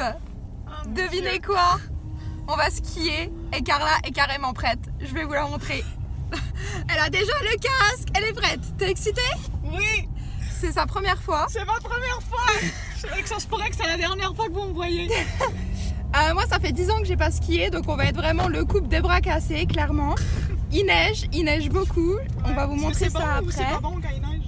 Oh, Devinez Dieu. quoi? On va skier et Carla est carrément prête. Je vais vous la montrer. Elle a déjà le casque, elle est prête. T'es excitée? Oui, C'est sa première fois. c'est ma première fois. Je savais que ça se pourrait que c'est la dernière fois que vous me voyez. Euh, moi, ça fait 10 ans que j'ai pas skié, donc on va être vraiment le couple des bras cassés, clairement. Il neige, il neige beaucoup. On va vous montrer bon ça ou C'est après. pas bon quand il neige.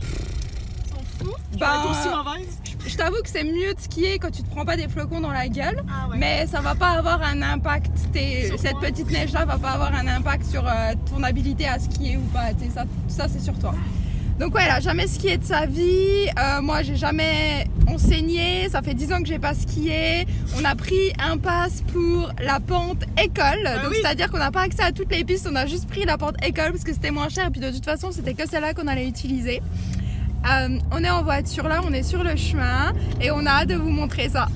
Je Ben, vais. Je t'avoue que c'est mieux de skier quand tu te prends pas des flocons dans la gueule. Ah ouais. Mais ça va pas avoir un impact. cette moi petite neige là va pas avoir un impact sur euh, ton habilité à skier ou pas. Ça, ça c'est sur toi. Donc ouais, elle a jamais skié de sa vie. Euh, moi, j'ai jamais enseigné. Ça fait 10 ans que j'ai pas skié. On a pris un pass pour la pente école. Donc oui. c'est-à-dire qu'on n'a pas accès à toutes les pistes. On a juste pris la pente école parce que c'était moins cher. Et puis de toute façon, c'était que celle-là qu'on allait utiliser. Euh, on est en voiture là, on est sur le chemin et on a hâte de vous montrer ça.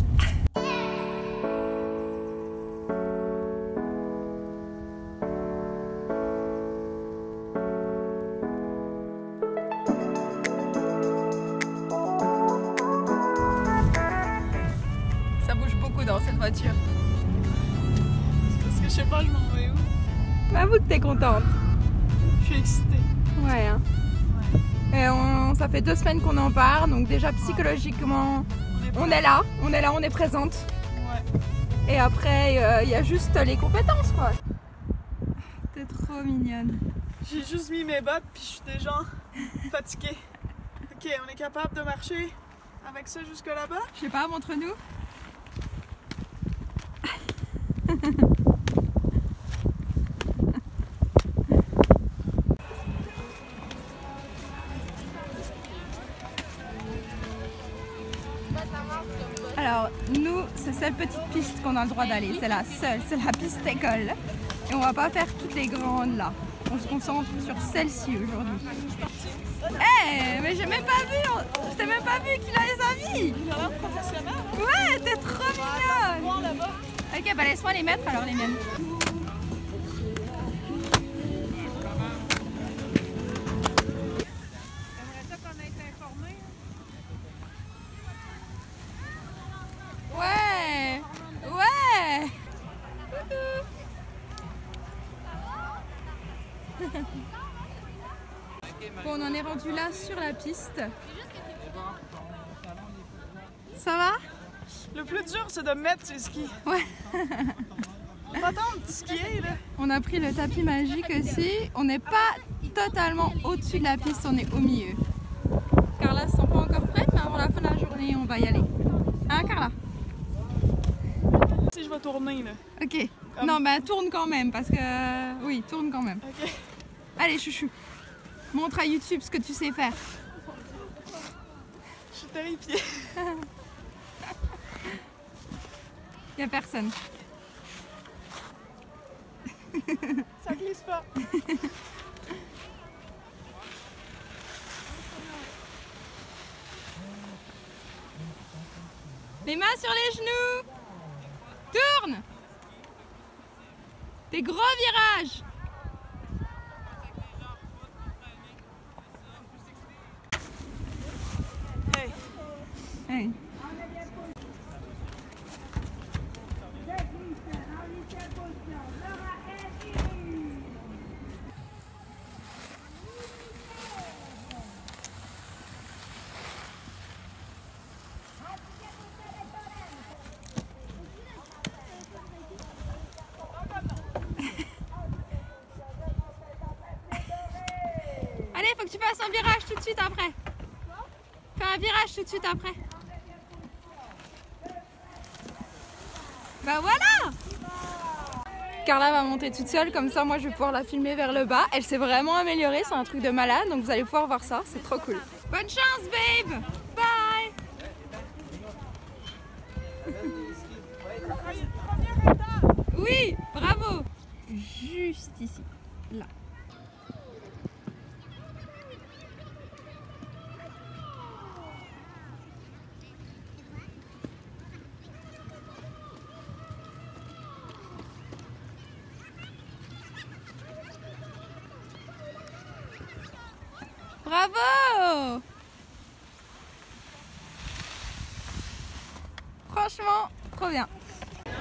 Ça bouge beaucoup dans cette voiture. Parce que je sais pas, je m'en vais où? Avoue que t'es contente. Je suis excitée. Ouais. hein. Et on- ça fait deux semaines qu'on en part, donc déjà psychologiquement, On est là, on est là, on est présente. Ouais. Et après, euh, il y a juste les compétences, quoi. T'es trop mignonne. J'ai juste mis mes bottes puis je suis déjà fatiguée. Ok, on est capable de marcher avec ça jusque là-bas? Je sais pas, montre-nous. Alors, nous, c'est cette petite piste qu'on a le droit d'aller. C'est la seule, c'est la piste école. Et on va pas faire toutes les grandes là. On se concentre sur celle-ci aujourd'hui. Eh, mais j'ai même pas vu, je t'ai même pas vu qu'il a les avis. Il a l'air professionnel. Ouais, t'es trop mignonne. Ok, bah laisse-moi les mettre alors les miennes. Bon, on en est rendu là sur la piste. Ça va? Le plus dur, c'est de mettre ses skis. Ouais. On va attendre de skier, là. On a pris le tapis magique aussi. On n'est pas totalement au-dessus de la piste, on est au milieu. Carla se sent pas encore prête, mais avant la fin de la journée, on va y aller. Hein, Carla? Si je vais tourner, là. Ok. Comme- Non, bah tourne quand même, parce que. Oui, tourne quand même. Ok. Allez, chouchou. Montre à YouTube ce que tu sais faire. Je suis terrifiée. Y a personne. Ça glisse pas. Les mains sur les genoux. Tourne. Des gros virages. Hey. Allez, faut que tu fasses un virage tout de suite après. Fais un virage tout de suite après. Bah voilà Carla va monter toute seule, comme ça moi je vais pouvoir la filmer vers le bas. Elle s'est vraiment améliorée, c'est un truc de malade, donc vous allez pouvoir voir ça, c'est trop cool. Bonne chance babe Bye Oui, bravo Juste ici, là. Bravo Franchement, Trop bien. Ça,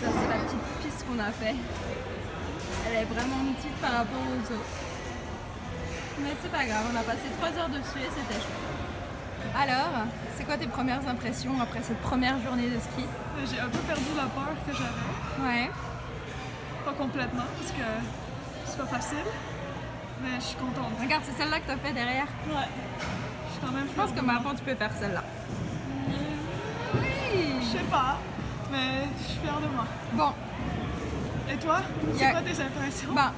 c'est la petite piste qu'on a fait. Elle est vraiment petite par rapport aux autres. Mais c'est pas grave, on a passé 3 heures dessus et c'était chouette. Alors, c'est quoi tes premières impressions après cette première journée de ski? J'ai un peu perdu la peur que j'avais. Ouais. Pas complètement, parce que c'est pas facile. Mais je suis contente. Regarde, c'est celle-là que t'as fait derrière. Ouais. Je suis quand même Je pense que maintenant tu peux faire celle-là. Oui. Je sais pas, mais je suis fière de moi. Bon, Et toi C'est a- quoi tes impressions? Bah,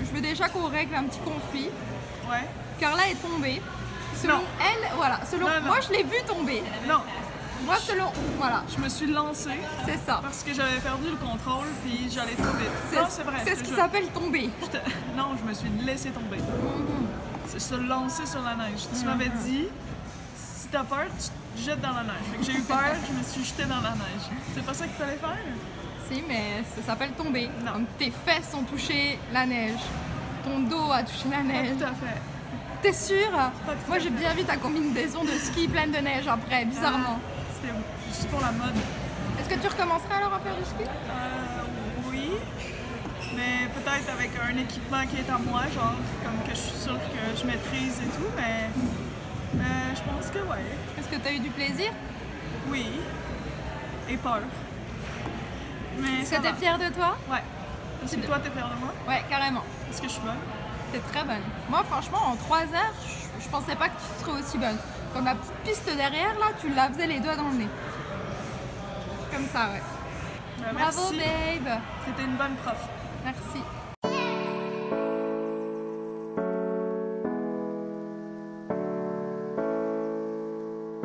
je veux déjà qu'on règle un petit conflit. Ouais. Carla est tombée. Selon Non. elle, voilà, selon Non, non. moi je l'ai vue tomber. Non, Moi selon, voilà, je me suis lancée c'est ça. parce que j'avais perdu le contrôle puis j'allais trop vite. C'est Non, c'est vrai. c'est ce qui s'appelle tomber. Je Non, je me suis laissé tomber. C'est se lancer sur la neige. Tu m'avais dit, si t'as peur, tu te jettes dans la neige. J'ai eu peur, je me suis jetée dans la neige. C'est pas ça qu'il fallait faire? Si, mais ça s'appelle tomber. Non. Donc, tes fesses ont touché la neige. Ton dos a touché la Pas neige. tout à fait. T'es sûre? Moi j'ai bien vu ta combinaison de ski pleine de neige après, bizarrement. Ah, C'était juste pour la mode. Est-ce que tu recommencerais alors à faire du ski? Euh, oui, mais peut-être avec un équipement qui est à moi, genre comme que je suis sûre que je maîtrise et tout, mais euh, je pense que ouais, Est-ce que t'as eu du plaisir? Oui, et peur. Est-ce que t'es fière de toi? Ouais. Est-ce que toi t'es fière de moi? Ouais, carrément. Est-ce que je suis bonne? T'es très bonne. Moi franchement en 3 heures, je, je pensais pas que tu serais aussi bonne. Comme la petite piste derrière là, tu la faisais les doigts dans le nez. Comme ça, ouais. Euh, Bravo merci. babe T'étais une bonne prof. Merci.